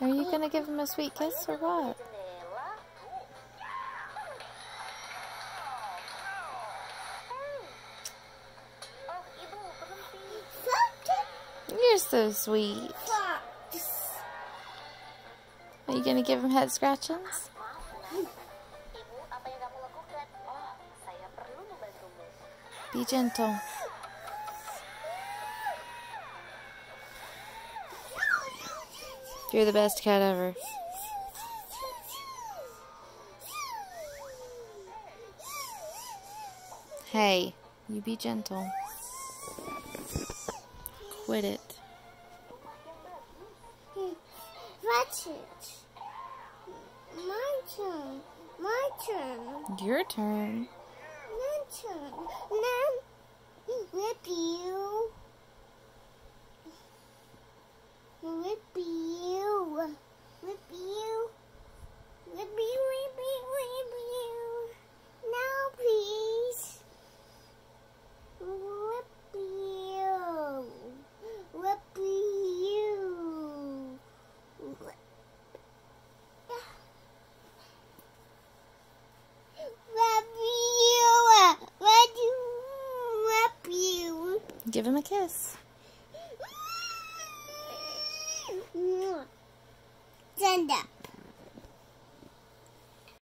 Are you gonna give him a sweet kiss or what? You're so sweet. Are you gonna give him head scratchings? Be gentle. You're the best cat ever. Hey, you be gentle. Quit it. Watch it. My turn. My turn. Your turn. My turn. Now, whip you. Whip you. Whip you. Whip you, whip you, whip you. Now, please. Whip you. Whip you. Whip. Whip you. Whip you. Whip you. Give him a kiss. Send